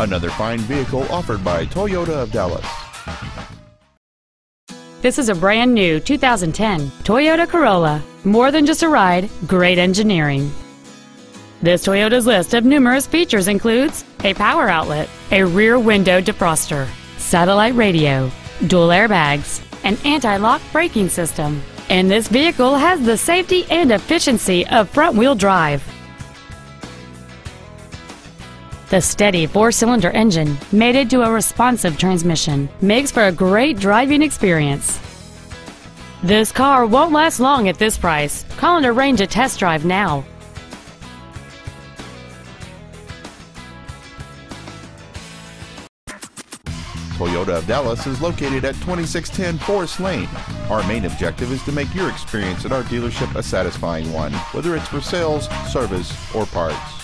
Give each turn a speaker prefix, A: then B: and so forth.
A: Another fine vehicle offered by Toyota of Dallas.
B: This is a brand new 2010 Toyota Corolla. More than just a ride, great engineering. This Toyota's list of numerous features includes a power outlet, a rear window defroster, satellite radio, dual airbags, an anti-lock braking system, and this vehicle has the safety and efficiency of front-wheel drive. The steady four-cylinder engine, mated to a responsive transmission, makes for a great driving experience. This car won't last long at this price. Call and arrange a test drive now.
A: Toyota of Dallas is located at 2610 Forest Lane. Our main objective is to make your experience at our dealership a satisfying one, whether it's for sales, service, or parts.